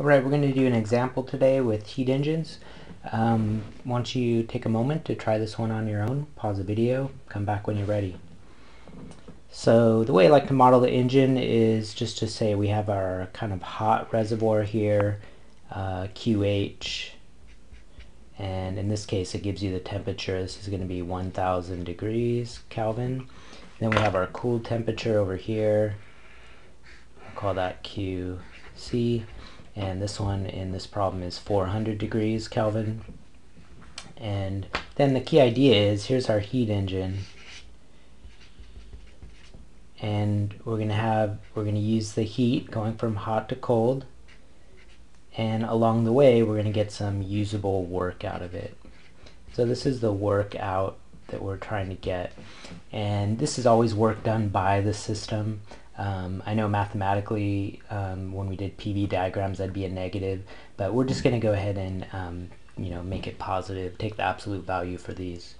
Alright, we're going to do an example today with heat engines. Um, why you take a moment to try this one on your own, pause the video, come back when you're ready. So the way I like to model the engine is just to say we have our kind of hot reservoir here, uh, QH, and in this case it gives you the temperature. This is going to be 1000 degrees Kelvin. Then we have our cool temperature over here, I'll call that QC and this one in this problem is 400 degrees Kelvin. And then the key idea is here's our heat engine. And we're gonna have we're gonna use the heat going from hot to cold. And along the way we're gonna get some usable work out of it. So this is the work out that we're trying to get. And this is always work done by the system um, I know mathematically um, when we did PV diagrams that'd be a negative, but we're just going to go ahead and um, you know make it positive, take the absolute value for these.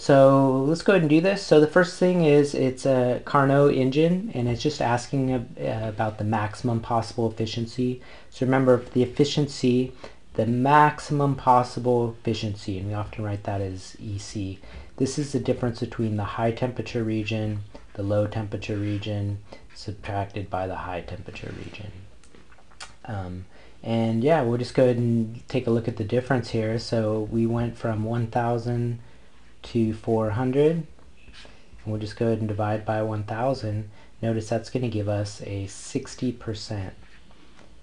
So let's go ahead and do this. So the first thing is it's a Carnot engine and it's just asking uh, about the maximum possible efficiency. So remember the efficiency, the maximum possible efficiency, and we often write that as EC. This is the difference between the high temperature region the low temperature region subtracted by the high temperature region. Um, and yeah, we'll just go ahead and take a look at the difference here. So we went from 1,000 to 400. And we'll just go ahead and divide by 1,000. Notice that's going to give us a 60%.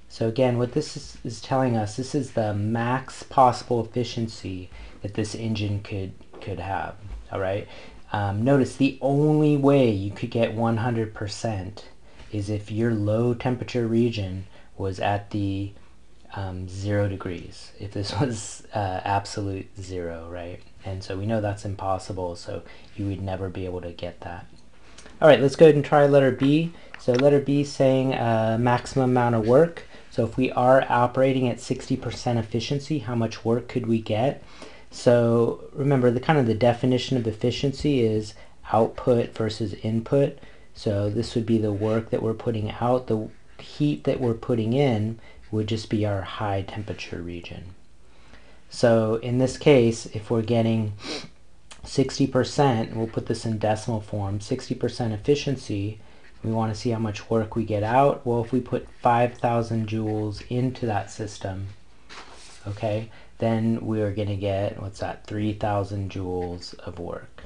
So again, what this is, is, telling us, this is the max possible efficiency that this engine could could have. All right. Um, notice the only way you could get 100% is if your low temperature region was at the um, zero degrees. If this was uh, absolute zero, right? And so we know that's impossible, so you would never be able to get that. All right, let's go ahead and try letter B. So letter B saying uh, maximum amount of work. So if we are operating at 60% efficiency, how much work could we get? So remember the kind of the definition of efficiency is output versus input. So this would be the work that we're putting out. The heat that we're putting in would just be our high temperature region. So in this case, if we're getting 60%, we'll put this in decimal form, 60% efficiency, we want to see how much work we get out. Well, if we put 5,000 joules into that system, okay, then we're going to get, what's that, 3,000 joules of work.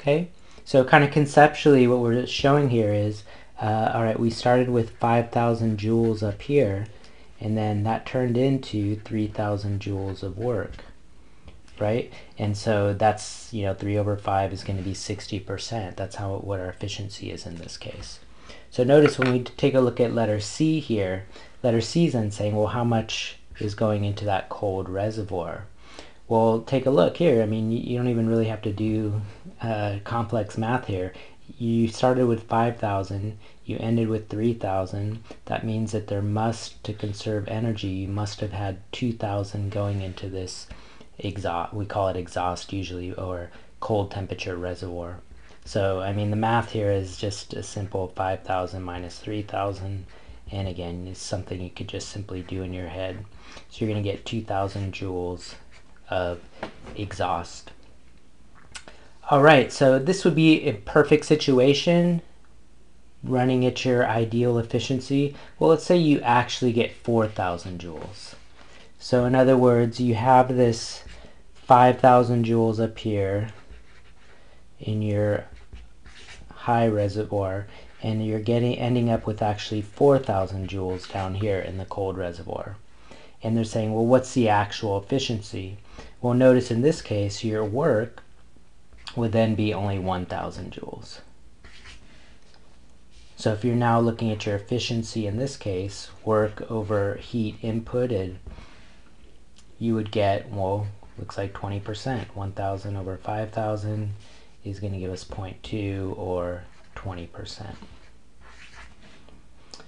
Okay, so kind of conceptually what we're showing here is, uh, all right, we started with 5,000 joules up here, and then that turned into 3,000 joules of work, right? And so that's, you know, 3 over 5 is going to be 60%. That's how what our efficiency is in this case. So notice when we take a look at letter C here, letter C is then saying, well, how much is going into that cold reservoir? Well, take a look here. I mean, you don't even really have to do uh, complex math here. You started with 5,000, you ended with 3,000. That means that there must, to conserve energy, you must have had 2,000 going into this exhaust, we call it exhaust usually, or cold temperature reservoir. So, I mean, the math here is just a simple 5,000 minus 3,000. And again, it's something you could just simply do in your head. So you're going to get 2,000 joules of exhaust. All right, so this would be a perfect situation running at your ideal efficiency. Well, let's say you actually get 4,000 joules. So in other words, you have this 5,000 joules up here in your high reservoir and you're getting ending up with actually 4,000 joules down here in the cold reservoir. And they're saying, well, what's the actual efficiency? Well, notice in this case, your work would then be only 1,000 joules. So if you're now looking at your efficiency in this case, work over heat inputted, you would get, well, looks like 20%. 1,000 over 5,000 is going to give us 0.2 or 20%.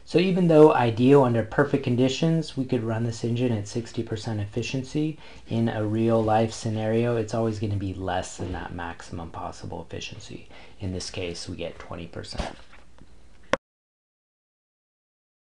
So even though ideal under perfect conditions, we could run this engine at 60% efficiency, in a real life scenario, it's always going to be less than that maximum possible efficiency. In this case, we get 20%.